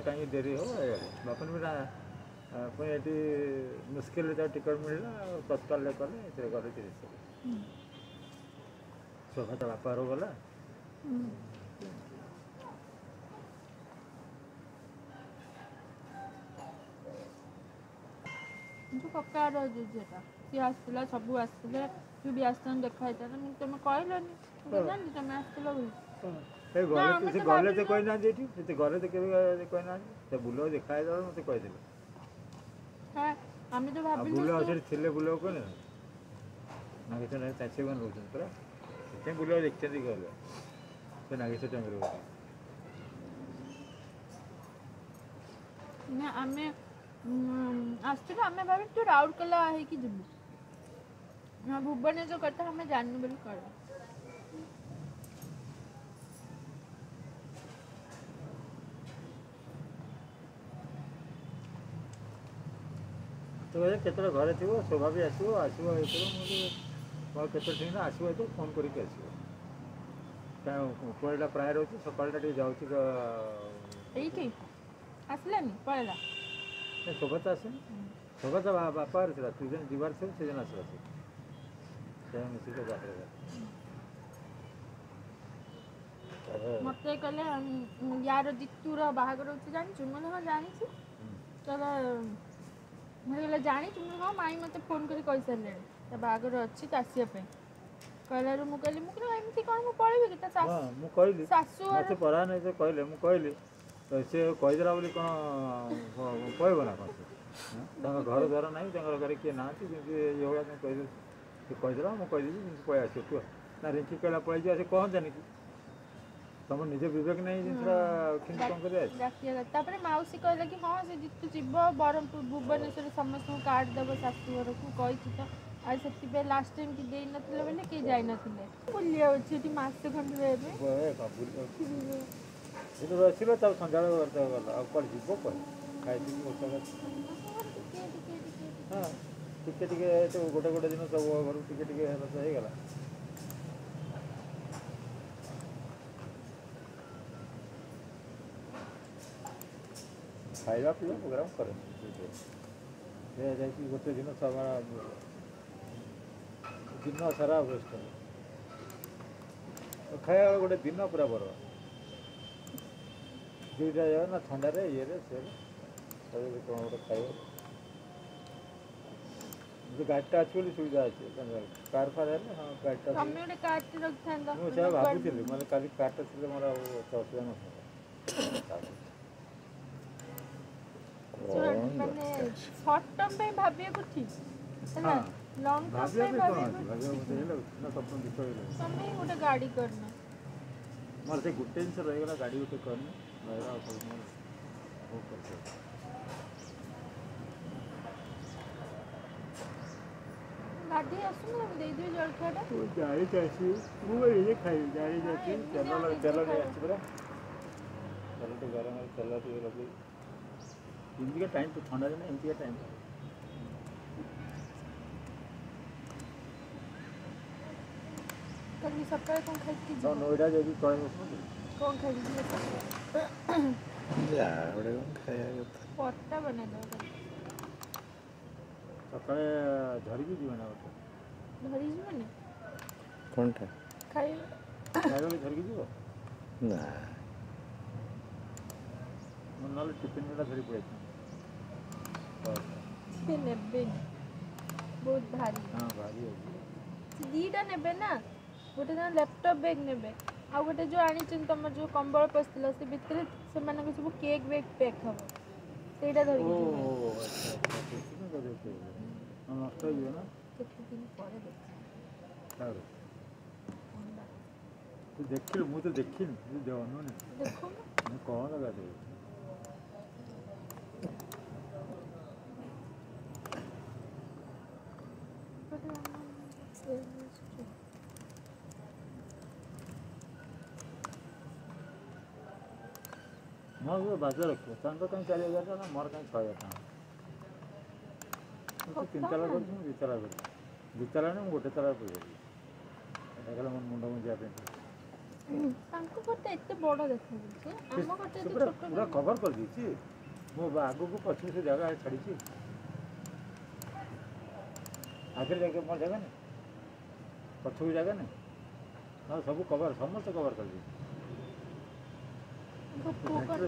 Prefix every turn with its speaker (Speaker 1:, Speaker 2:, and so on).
Speaker 1: ज़्यादा କାହିଁକି ଡେରି ହେବ ବାପନ भी ପୁଣି ଏଠି ମୁସ୍କିଲରେ ତାକୁ ଟିକେଟ୍ ମିଳିଲା ତତ୍କାଳରେ କଲେ ଏଥିରେ ଗଲେ ତିରିଶ ଶୋଭା ବାପା ଘରକୁ ଗଲା
Speaker 2: ଆସିଥିଲା ସବୁ ଆସିଥିଲେ ତୁ ବି ଆସିଥାନ୍ତୁ ଦେଖା ହେଇଥାନ୍ତା ମୁଁ କହିଲନି ତମେ ଆସିଥିଲ ବୋଲି
Speaker 1: ସେ ଗଲେ ସେ ଗଲେ ତ କହିନାହାନ୍ତି ଏଠି ସେ ଗଲେ ତ କେବେ କହିନାହାନ୍ତି ସେ ବୁଲ ଦେଖା ହେଇଥିଲା ମୋତେ
Speaker 2: କହିଥିଲେ
Speaker 1: ବୁଲ ସେଠି ଥିଲେ ବୁଲ କହିଲେ ନାଗେଶ୍ୱର ସେମାନେ ରହୁଛନ୍ତି ପରା ସେଥିପାଇଁ ବୁଲ ଦେଖିଛନ୍ତି କହିଲେ ସେ ନାଗେଶ୍ୱର ଟାଇମ୍ରେ
Speaker 2: ରହୁଛନ୍ତି ଆମେ ଆସିଥିଲୁ ଆମେ ଭାବିଛୁ ରାଉରକେଲା ହେଇକି ଯିବୁ ଭୁବନେଶ୍ୱର କଥା ଆମେ ଜାଣିନୁ ବୋଲି କହିଲା
Speaker 1: ତୁ ଏ କେତେବେଳେ ଘରେ ଥିବ ସ୍ୱଭାବି ଆସିବ ଆସିବ ଏଥିରେ କେତେବେଳେ ଠିକ୍ ନା ଆସିବ ଏଥିରେ ଫୋନ୍ କରିକି ଆସିବ କୁଆଡ଼େଟା ପ୍ରାୟ ରହୁଛି ସକାଳଟା ଟିକେ ଯାଉଛି
Speaker 2: ଏଇଠି ଆସିଲାନି ପଳେଇଲା
Speaker 1: ଶୋଭା ତ ଆସେନି ଶୋଭା ତ ବାପା ଆସିଲା ଦୁଇ ଜଣ ଯିବାର ଥିବ ସେ ଜଣ ଆସିଲା ସେ ସେ ମିଶିକି ଯାତ୍ରା
Speaker 2: ମୋତେ କହିଲେ ୟାର ଜିତୁର ବାହାଘର ହେଉଛି ଜାଣିଛୁ ମୁଁ ହଁ ଜାଣିଛି ତାହେଲେ ମୁଁ କହିଲା ଜାଣିଛୁ ମୁଁ ହଁ ମାଇଁ ମୋତେ ଫୋନ୍ କରି କହିସାରିଲେଣି ତା ବାହାଘର ଅଛି ତ ଆସିବା ପାଇଁ କହିଲାରୁ ମୁଁ କହିଲି ମୁଁ କହିଲି ଏମିତି କ'ଣ ମୁଁ ପଳେଇବି କି ତା
Speaker 1: ମୁଁ କହିଲି
Speaker 2: ଶାଶୁ
Speaker 1: ମୋତେ ସେ କହିଲେ ମୁଁ କହିଲି ସେ କହିଦେଲା ବୋଲି କ'ଣ କହିବ ନା କ'ଣ ତାଙ୍କ ଘର ଦ୍ୱାର ନାହିଁ ତାଙ୍କର ଘରେ କିଏ ନାହାନ୍ତି ଯେମିତି ଏଇଭଳିଆ କହିଦେବି ସେ କହିଦେଲା ମୁଁ କହିଦେବି ଯେମିତି ପଳେଇ ଆସିବ କୁହ ନା ରିଙ୍କି କହିଲା ପଳେଇଯିବା ସେ କହନ୍ତାନି କି ତମ ନିଜ ବିବେକ ନାହିଁ ଜିନିଷଟା କେମିତି କ'ଣ କରିବା
Speaker 2: ତାପରେ ମାଉସୀ କହିଲା କି ହଁ ସେ ଜିତୁ ଯିବ ବ୍ରହ୍ମପୁର ଭୁବନେଶ୍ୱରରେ ସମସ୍ତଙ୍କୁ କାର୍ଡ଼ ଦେବ ଶାଶୁଘରକୁ କହିଛି ତ ଆଉ ସେଥିପାଇଁ ଲାଷ୍ଟ ଟାଇମ୍ କି ଦେଇନଥିଲେ ବୋଲି କେହି ଯାଇନଥିଲେ ବୁଲି ଯାଉଛି ଏଠି ମାସେ ଖଣ୍ଡେ ରହିବେ
Speaker 1: ସେଠୁ ଆସିଲ ତାକୁ ସନ୍ଧ୍ୟାବେଳେ ବର୍ଷ ଗଲ ଆଉ କୁଆଡ଼େ ଯିବ କୁଆଡ଼େ
Speaker 2: ଖାଇକି
Speaker 1: ହଁ ଟିକେ ଟିକେ ଗୋଟେ ଗୋଟେ ଦିନ ସବୁ ଘରକୁ ଟିକେ ଟିକେ ହେଇଗଲା સાયરા પીવો પ્રોગ્રામ કરે એ ଯାଇକି ଗୋଟେ ଦିନ ଦିନ ସାରା ୱେଷ୍ଟ ଖାଇବା ଗୋଟେ ଦିନ ପୁରା ବରବାଦ ଦୁଇଟା ଯାକ ନା ଥଣ୍ଡାରେ ଇଏରେ ସିଏରେ ସବୁ କ'ଣ ଗୋଟେ ଖାଇବ କିନ୍ତୁ ଗାଡ଼ିଟା ଅଛି ବୋଲି ସୁବିଧା ଅଛି କାର୍ ଫାର୍ ହେଲେ ହଁ ଗାଡ଼ିଟା ମୁଁ ସେୟା ଭାବୁଥିଲି ମାନେ କାଲି କାର୍ଟା ଥିଲେ ମୋର ଆଉ ଅସୁବିଧା ନଥାନ୍ତା
Speaker 2: ମାନେ ସର୍ଟ ଟର୍ମ ପାଇଁ ଭାବିବାକୁ ଠିକ୍ ହେଲା ଲଙ୍ଗ ଟର୍ମ ପାଇଁ ଭାବିବାକୁ ତମେ ଗୋଟେ ଗାଡ଼ି କରିନ
Speaker 1: ମୋର ସେ ଗୋଟେ ଜିନିଷ ରହିଗଲା ଗାଡ଼ି ଗୋଟେ କରିନ ରହିଲା ଆଉ ସବୁ ମୋର ଭୋଗ କରିସାରିଛି
Speaker 2: ଗାଧେଇ ଆସୁନୁ ମୁଁ ଦେଇଦେବି ଜଳଖିଆଟା
Speaker 1: ମୁଁ ଜାଣିକି ଆସିବି ମୁଁ ନିଜେ ଖାଇବି ଜାଣିକି ଆସିବି ତେଲ ତେଲ ନେଇ ଆସିବି ପରା ତେଲ ଟିକେ ଗରମ ତେଲ ଟିକେ ଲଗେଇବି ଏମିତିକା ଟାଇମ୍ ତ ଥଣ୍ଡା ଦିନେ ଏମିତିକା ଟାଇମ୍
Speaker 2: କାଲି ସକାଳେ କ'ଣ ଖାଇକି ଯିବ
Speaker 1: ନୋଇଡ଼ା ଯାଇକି ତଳେ ବସନ୍ତୁ
Speaker 2: କ'ଣ ଖାଇକି ଯିବ
Speaker 3: ଯାହା ଗୋଟେ କ'ଣ ଖାଇବା କଥା
Speaker 2: ପଟା ବନାଇଦେବ
Speaker 1: ସକାଳେ ଧରିକି ଯିବ ନା ଗୋଟେ
Speaker 2: ଧରିକି ଯିବନି
Speaker 3: କ'ଣଟା
Speaker 2: ଖାଇବା
Speaker 1: ଖାଇବା ଧରିକି ଯିବ
Speaker 3: ନା
Speaker 1: ନହେଲେ ଟିଫିନ୍ ଗୁଡ଼ା ଧରି ପଳେଇ
Speaker 2: ସେ ନେବେ ବହୁତ ଭାରି
Speaker 1: ହଁ ଭାରି ଅଛି
Speaker 2: ଦୁଇଟା ନେବେ ନା ଗୋଟେ ଜଣ ଲ୍ୟାପଟପ୍ ବ୍ୟାଗ୍ ନେବେ ଆଉ ଗୋଟେ ଯେଉଁ ଆଣିଛନ୍ତି ତମର ଯେଉଁ କମ୍ବଳ ପଶିଥିଲା ସେ ଭିତରେ ସେମାନଙ୍କ ସବୁ କେକ୍ ବେକ୍ ପ୍ୟାକ୍ ହେବ ସେଇଟା ଧରିକି
Speaker 1: ନଷ୍ଟ ହେଇଯିବ ନା
Speaker 2: କେତେ ଦିନ ପରେ
Speaker 1: ଦେଖିବି तू
Speaker 2: देखिल
Speaker 1: मुझे देखिल देखो ना कौन लगा दे हाँ वो बाजार रखिए चंद कहीं चार हजार टका मोर कहीं छः हजार टका तीन तला कर दी तला कर दी तला नहीं गोटे तला पड़ी देखला मन मुंड मुंजिया पे
Speaker 2: ତାଙ୍କ ଘରଟା ଏତେ ବଡ଼ ଦେଖାଯାଉଛି ଆମ ଘରଟା ଏତେ ଛୋଟ
Speaker 1: ପୁରା କଭର କରିଦେଇଛି ମୋ ଆଗକୁ ପଛକୁ ସେ ଜାଗା ଛାଡ଼ିଛି ଆଗରେ ଜାଗା ମୋ ଜାଗା ନା ପଛକୁ ଜାଗା ନା ହଁ ସବୁ କଭର ସମସ୍ତେ କଭର କରିଦେଇଛି
Speaker 2: 学校から。